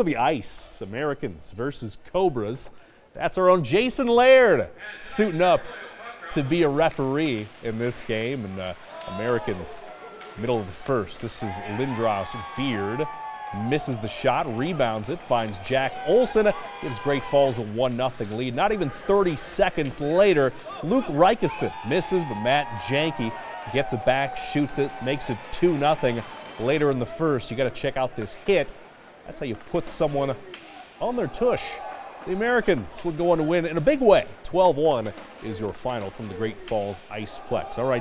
For the ice, Americans versus Cobras. That's our own Jason Laird suiting up to be a referee in this game. And uh, Americans, middle of the first. This is Lindros Beard. Misses the shot, rebounds it, finds Jack Olson, gives Great Falls a 1 0 lead. Not even 30 seconds later, Luke Reichison misses, but Matt Janke gets it back, shoots it, makes it 2 0. Later in the first, you got to check out this hit. That's how you put someone on their tush. The Americans would go on to win in a big way. 12 1 is your final from the Great Falls Iceplex. All right.